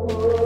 Oh.